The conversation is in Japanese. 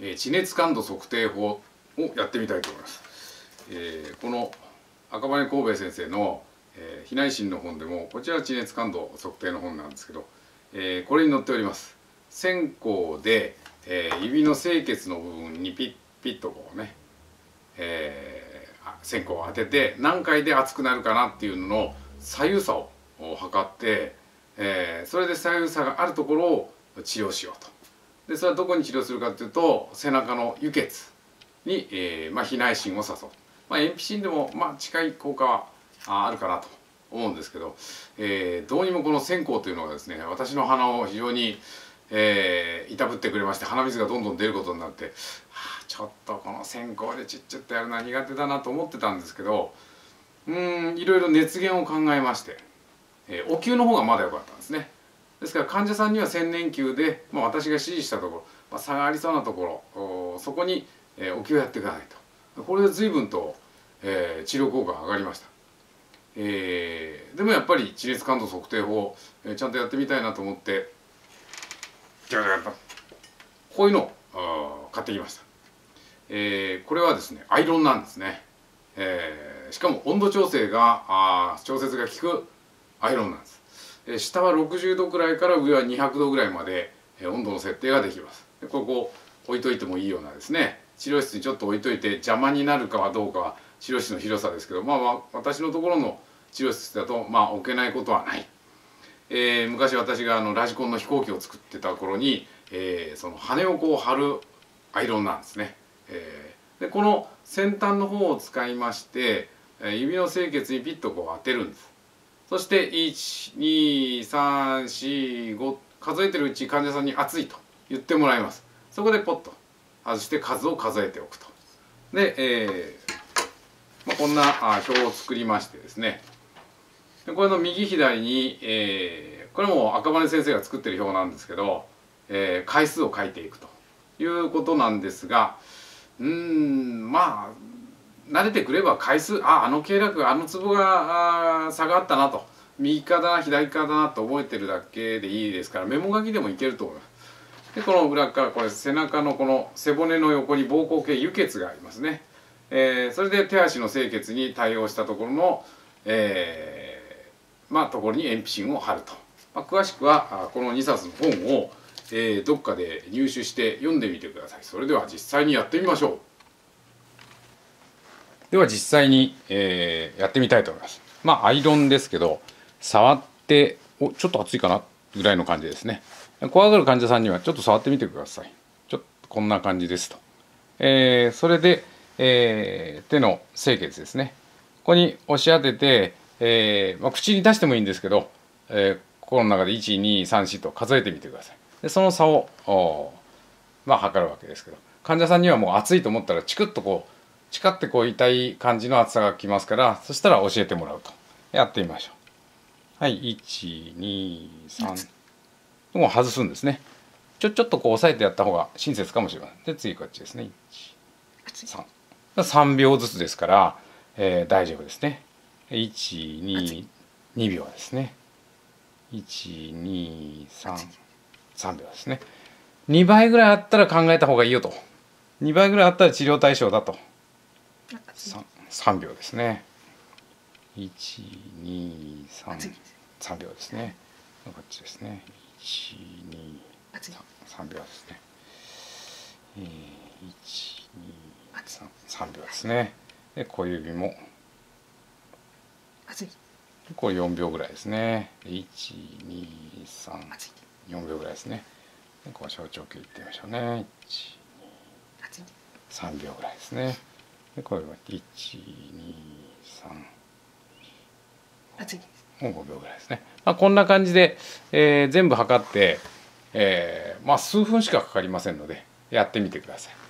えー、地熱感度測定法をやってみたいと思います、えー、この赤羽神戸先生の、えー、避内心の本でもこちら地熱感度測定の本なんですけど、えー、これに載っております。線香で、えー、指の清潔の部分にピッピッとこうね、えー、線香を当てて何回で熱くなるかなっていうのの左右差を測って、えー、それで左右差があるところを治療しようと。でそれはどこに治療するかっていうと背中の輸血に、えーまあ、避内心を誘う、まあ、塩皮心でも、まあ、近い効果はあるかなと思うんですけど、えー、どうにもこの線香というのがですね私の鼻を非常に、えー、いたぶってくれまして鼻水がどんどん出ることになって、はあ、ちょっとこの線香でちっちゃってやるのは苦手だなと思ってたんですけどうんいろいろ熱源を考えまして、えー、お灸の方がまだ良かったんですね。ですから患者さんには千年灸で、まあ、私が指示したところ、まあ、差がありそうなところそこに、えー、お灸をやっていかないと。これで随分と、えー、治療効果が上がりました。えー、でもやっぱり地熱感度測定法、えー、ちゃんとやってみたいなと思ってこういうのを買ってきました、えー、これはですねアイロンなんですね、えー、しかも温度調整があ調節が効くアイロンなんです、下は60度くらいから上は200度ぐらいまで、温度の設定ができます。ここ置いといてもいいようなですね。治療室にちょっと置いといて邪魔になるかはどうかは治療室の広さですけど、まあ、私のところの治療室だとまあ置けないことはない、えー、昔私があのラジコンの飛行機を作ってた頃に、えー、その羽をこう貼るアイロンなんですね、えー、でこの先端の方を使いまして指の清潔にピッとこう当てるんです。そして12345数えてるうち患者さんに熱いと言ってもらいます。そこでポッと外して数を数えておくと。で、えーまあ、こんな表を作りましてですね。でこれの右左に、えー、これも赤羽先生が作ってる表なんですけど、えー、回数を書いていくということなんですがうんまあ慣れてくれば回数ああの経絡あのツボが差があったなと。右側だ左側だと覚えてるだけでいいですからメモ書きでもいけると思います。でこの裏側これ背中のこの背骨の横に膀胱系輸血がありますね。えー、それで手足の清潔に対応したところの、えーまあ、ところに鉛筆芯を貼ると、まあ、詳しくはこの2冊の本を、えー、どっかで入手して読んでみてくださいそれでは実際にやってみましょうでは実際に、えー、やってみたいと思いますまあアイロンですけど触っておちょっと熱いかなぐらいの感じですね。怖がる患者さんにはちょっと触ってみてください。ちょっとこんな感じですと、えー、それで、えー、手の清潔ですね。ここに押し当ててえーまあ、口に出してもいいんですけど、えー、心の中で1234と数えてみてください。でその差をまあ測るわけですけど。患者さんにはもう熱いと思ったらチクッとこうチカってこう痛い感じの熱さがきますからそしたら教えてもらうと。やってみましょう。はい123もう外すんですね。ちょちょっとこう押さえてやった方が親切かもしれません。で次こっちですね。1 3 3秒ずつですから、えー、大丈夫ですね。122秒ですね。1233秒ですね。2倍ぐらいあったら考えた方がいいよと。2倍ぐらいあったら治療対象だと。3, 3秒ですね1233秒ですね。こっちですね。123秒ですね。123秒ですね。で小指も。これ4秒ぐらいですね。123 4秒ぐらいですね。こう小腸球いってみましょうね。3秒ぐらいですね。でこれは123もう5秒ぐらいですね、まあ、こんな感じで、えー、全部測って、えー、まあ数分しかかかりませんのでやってみてください。